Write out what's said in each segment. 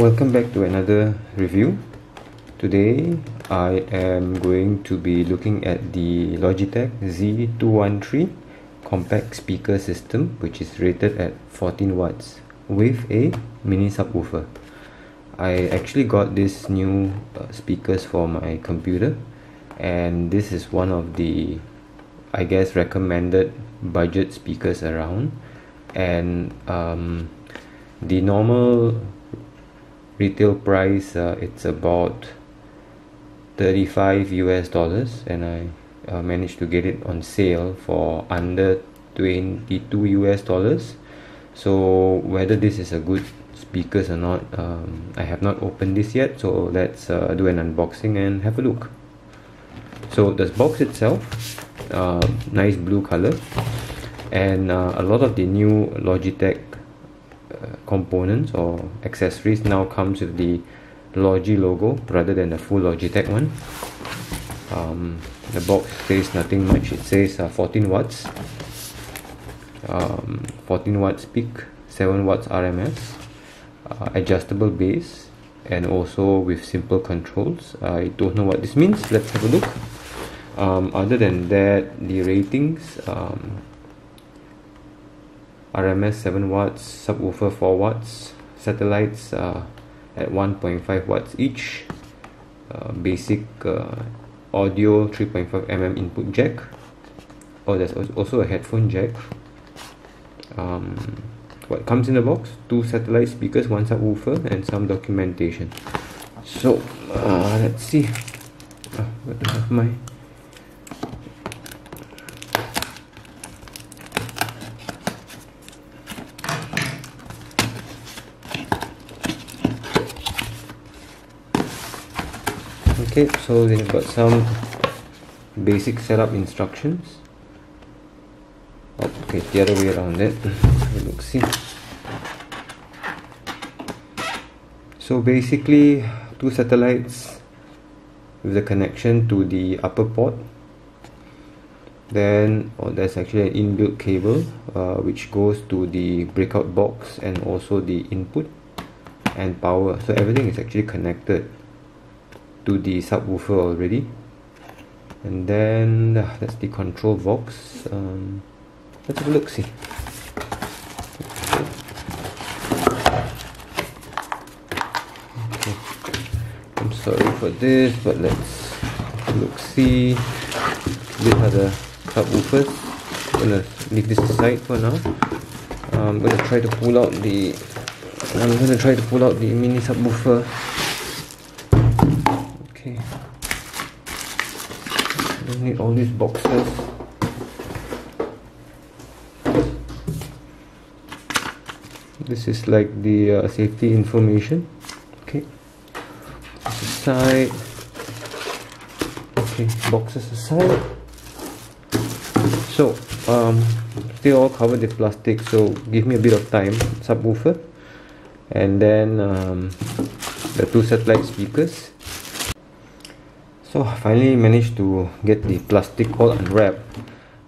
Welcome back to another review. Today I am going to be looking at the Logitech Z213 compact speaker system which is rated at 14 watts with a mini subwoofer. I actually got these new uh, speakers for my computer and this is one of the I guess recommended budget speakers around and um, the normal retail price uh, it's about 35 US dollars and I uh, managed to get it on sale for under 22 US dollars. So whether this is a good speakers or not um, I have not opened this yet so let's uh, do an unboxing and have a look. So the box itself uh, nice blue color and uh, a lot of the new Logitech components or accessories now comes with the Logi logo rather than the full Logitech one. Um, the box says nothing much. It says uh, 14 watts. Um, 14 watts peak 7 watts RMS uh, adjustable bass and also with simple controls. I don't know what this means. Let's have a look. Um, other than that the ratings um, RMS 7 watts, subwoofer 4 watts, satellites uh, at 1.5 watts each, uh, basic uh, audio 3.5 mm input jack. Oh, there's also a headphone jack. Um, what comes in the box? Two satellite speakers, one subwoofer, and some documentation. So, uh, let's see. Uh, do I have my okay so they've got some basic setup instructions. Okay the other way around it. Look see. So basically two satellites with the connection to the upper port. Then oh, there's actually an inbuilt cable uh, which goes to the breakout box and also the input and power. So everything is actually connected to the subwoofer already. And then uh, that's the control box. Um, let's have a look see. Okay. I'm sorry for this but let's look see. These are the subwoofers. I'm gonna leave this aside for now. I'm gonna try to pull out the I'm gonna try to pull out the mini subwoofer okay. I don't need all these boxes. This is like the uh, safety information. Okay. Aside okay boxes aside. So um they all covered with plastic so give me a bit of time subwoofer. And then um, the two satellite speakers so finally managed to get the plastic all unwrapped.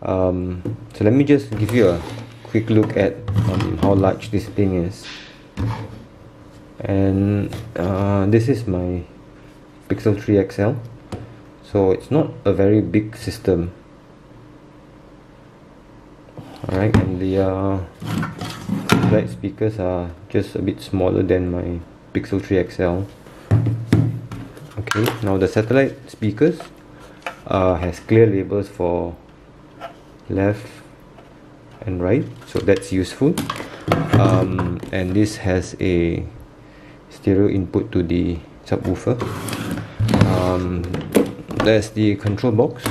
Um, so let me just give you a quick look at um, how large this thing is. And uh, this is my Pixel 3 XL so it's not a very big system. Alright and the uh, light speakers are just a bit smaller than my Pixel 3 XL okay now the satellite speakers uh, has clear labels for left and right so that's useful. Um, and this has a stereo input to the subwoofer. Um, there's the control box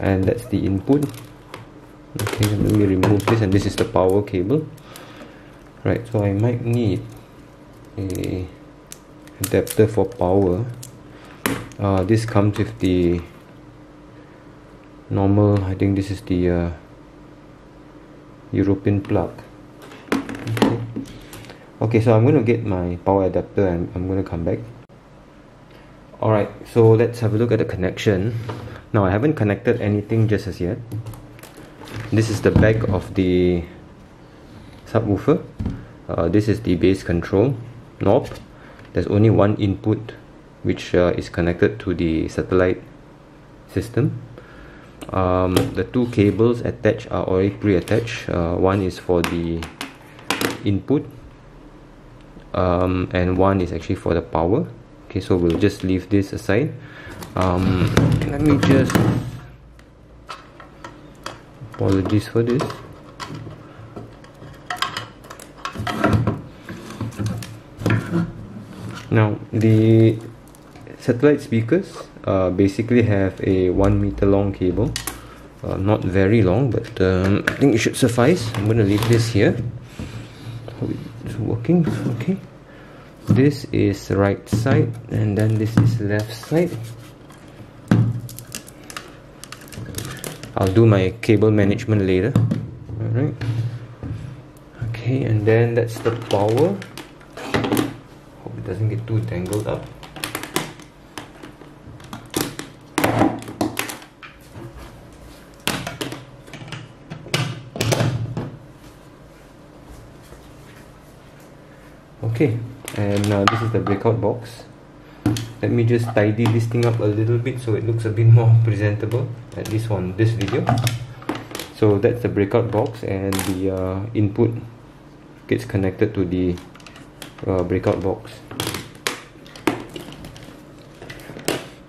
and that's the input. Okay let me remove this and this is the power cable. Right so I might need a adapter for power. Uh, this comes with the normal I think this is the uh, European plug. Okay. okay so I'm to get my power adapter and I'm to come back. Alright so let's have a look at the connection. Now I haven't connected anything just as yet. This is the back of the subwoofer. Uh, this is the bass control knob there's only one input which uh, is connected to the satellite system. Um, the two cables attached are already pre-attached. Uh, one is for the input um, and one is actually for the power. Okay so we'll just leave this aside. Um, let me just apologies for this now the satellite speakers uh, basically have a one meter long cable. Uh, not very long but um, I think it should suffice. I'm gonna leave this here. It's working. Okay. This is right side and then this is left side. I'll do my cable management later. Alright. Okay and then that's the power it doesn't get too tangled up. Okay and uh, this is the breakout box. Let me just tidy this thing up a little bit so it looks a bit more presentable at least on this video. So that's the breakout box and the uh, input gets connected to the uh, breakout box.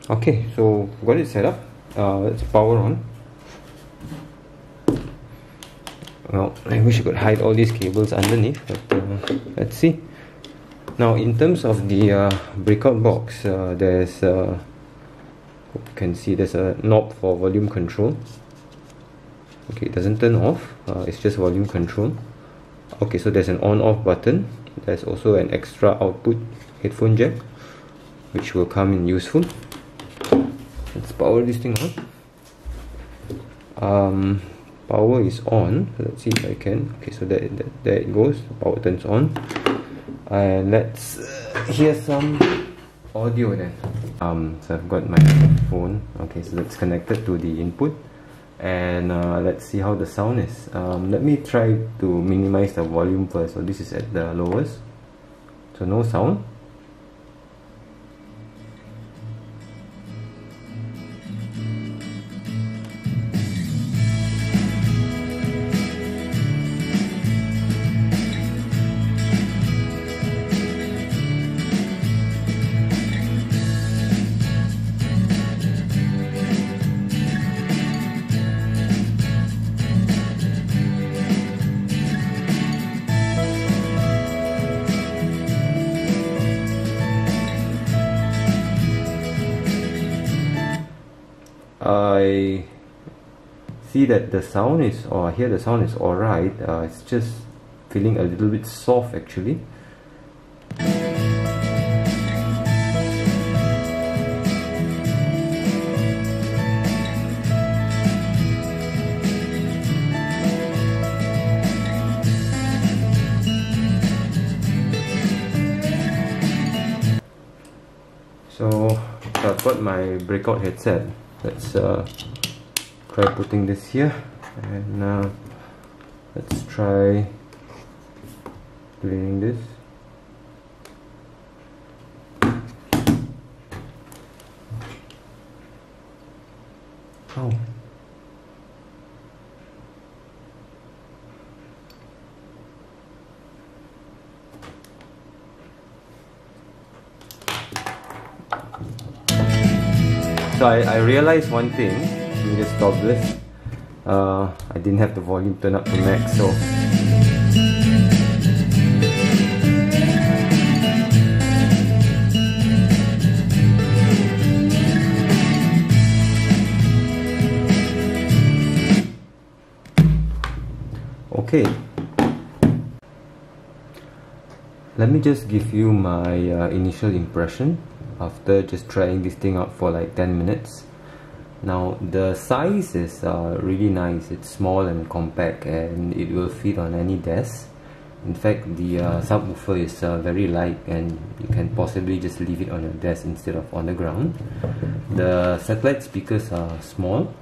Okay so got it set up. Uh, let's power on. Well I wish I could hide all these cables underneath but uh, let's see. Now in terms of the uh, breakout box uh, there's uh, you can see there's a knob for volume control. Okay it doesn't turn off uh, it's just volume control. Okay so there's an on off button there's also an extra output headphone jack which will come in useful. Let's power this thing on um, power is on. Let's see if I can. Okay so that, that there it goes. Power turns on. And let's uh, hear some audio then. Um so i've got my phone. Okay so that's connected to the input and uh, let's see how the sound is. Um, let me try to minimize the volume first. So this is at the lowest. So no sound I see that the sound is or I hear the sound is alright uh, it's just feeling a little bit soft actually. So I've got my breakout headset let's uh, try putting this here. And uh, let's try cleaning this. Oh so I, I realized one thing let me just stop this uh, I didn't have the volume turned up to max so. Okay. Let me just give you my uh, initial impression after just trying this thing out for like 10 minutes. Now the size is uh, really nice. It's small and compact and it will fit on any desk. In fact the uh, subwoofer is uh, very light and you can possibly just leave it on your desk instead of on the ground. The satellite speakers are small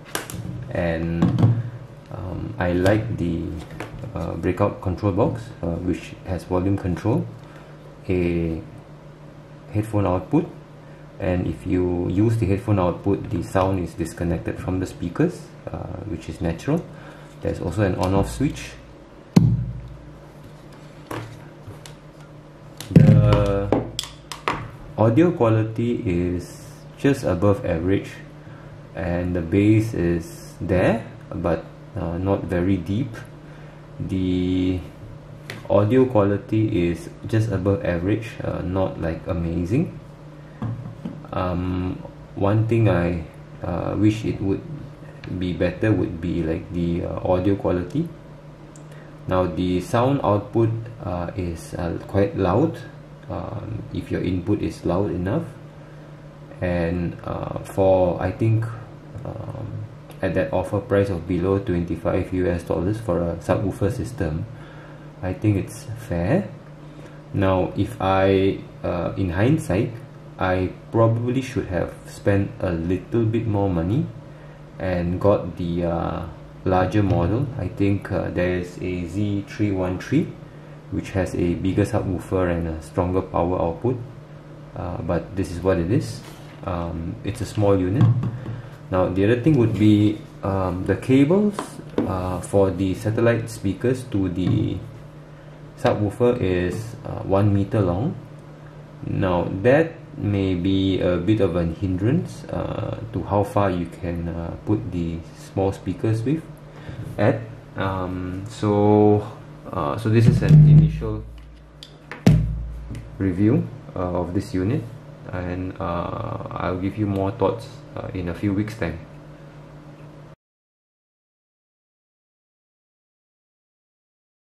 and um, I like the uh, breakout control box uh, which has volume control a headphone output and if you use the headphone output the sound is disconnected from the speakers uh, which is natural. There's also an on off switch. The audio quality is just above average and the bass is there but uh, not very deep. The audio quality is just above average uh, not like amazing um, one thing I uh, wish it would be better would be like the uh, audio quality. Now the sound output uh, is uh, quite loud. Um, if your input is loud enough. And uh, for I think um, at that offer price of below 25 US dollars for a subwoofer system I think it's fair. Now if I uh, in hindsight I probably should have spent a little bit more money and got the uh, larger model. I think uh, there's a Z313 which has a bigger subwoofer and a stronger power output. Uh, but this is what it is. Um, it's a small unit. Now the other thing would be um, the cables uh, for the satellite speakers to the subwoofer is uh, one meter long. Now that may be a bit of a hindrance uh, to how far you can uh, put the small speakers with at um, so uh, so this is an initial review uh, of this unit and uh, I'll give you more thoughts uh, in a few weeks time